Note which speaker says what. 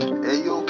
Speaker 1: Hey, yo.